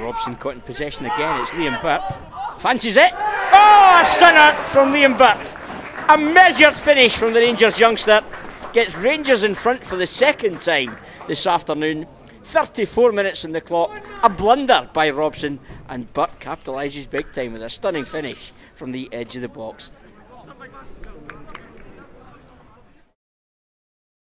Robson caught in possession again. It's Liam Burt. Fancies it. Oh, a stunner from Liam Burt. A measured finish from the Rangers youngster. Gets Rangers in front for the second time this afternoon. 34 minutes in the clock. A blunder by Robson, and Burt capitalises big time with a stunning finish from the edge of the box.